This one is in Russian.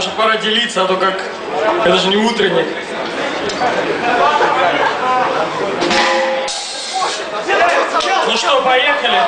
потому пора делиться, а то как... Это же не утренник. Ну что, поехали?